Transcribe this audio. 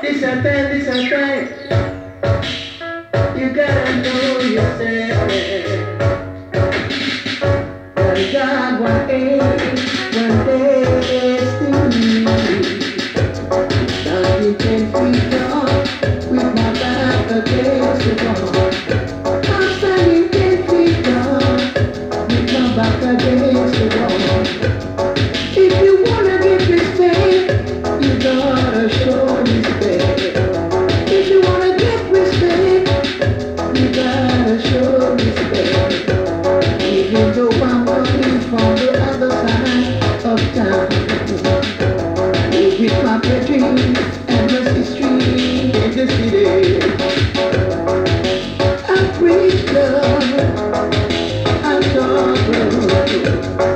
This and that, this and that. You gotta know yourself. Africa, Africa.